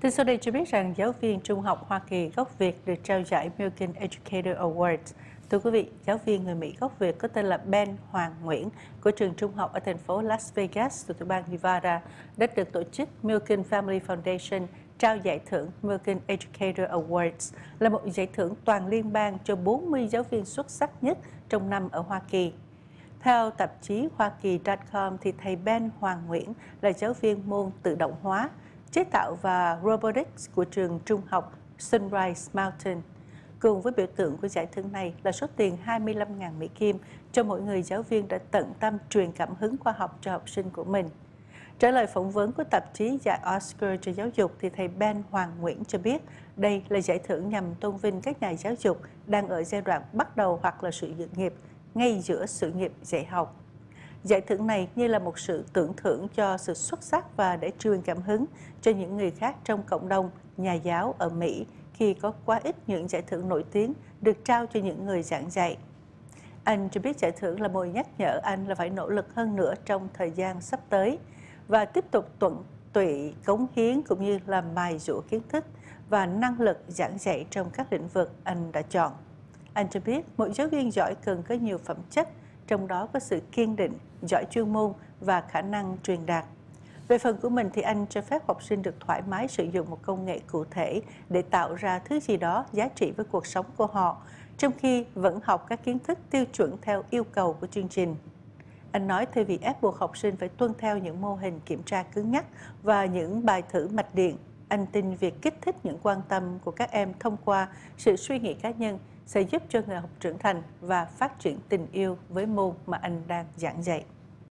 Tin sau đây cho biết rằng giáo viên trung học Hoa Kỳ gốc Việt được trao giải Milken Educator Award. Thưa quý vị, giáo viên người Mỹ gốc Việt có tên là Ben Hoàng Nguyễn của trường trung học ở thành phố Las Vegas thuộc tiểu bang Nevada đã được tổ chức Milken Family Foundation trao giải thưởng Milken Educator Awards là một giải thưởng toàn liên bang cho 40 giáo viên xuất sắc nhất trong năm ở Hoa Kỳ. Theo tạp chí Hoa Kỳ.com thì thầy Ben Hoàng Nguyễn là giáo viên môn tự động hóa, chế tạo và robotics của trường trung học Sunrise Mountain. Cùng với biểu tượng của giải thưởng này là số tiền 25.000 Mỹ Kim cho mỗi người giáo viên đã tận tâm truyền cảm hứng khoa học cho học sinh của mình. Trả lời phỏng vấn của tạp chí giải Oscar cho giáo dục thì thầy Ben Hoàng Nguyễn cho biết đây là giải thưởng nhằm tôn vinh các nhà giáo dục đang ở giai đoạn bắt đầu hoặc là sự nghiệp nghiệp ngay giữa sự nghiệp dạy học. Giải thưởng này như là một sự tưởng thưởng cho sự xuất sắc và để truyền cảm hứng cho những người khác trong cộng đồng nhà giáo ở Mỹ khi có quá ít những giải thưởng nổi tiếng được trao cho những người giảng dạy. Anh cho biết giải thưởng là mồi nhắc nhở anh là phải nỗ lực hơn nữa trong thời gian sắp tới và tiếp tục tuận tụy cống hiến cũng như là mài dũa kiến thức và năng lực giảng dạy trong các lĩnh vực anh đã chọn. Anh cho biết mỗi giáo viên giỏi cần có nhiều phẩm chất, trong đó có sự kiên định, giỏi chuyên môn và khả năng truyền đạt. Về phần của mình thì anh cho phép học sinh được thoải mái sử dụng một công nghệ cụ thể để tạo ra thứ gì đó giá trị với cuộc sống của họ, trong khi vẫn học các kiến thức tiêu chuẩn theo yêu cầu của chương trình. Anh nói thay vì ép buộc học sinh phải tuân theo những mô hình kiểm tra cứng nhắc và những bài thử mạch điện, anh tin việc kích thích những quan tâm của các em thông qua sự suy nghĩ cá nhân sẽ giúp cho người học trưởng thành và phát triển tình yêu với môn mà anh đang giảng dạy.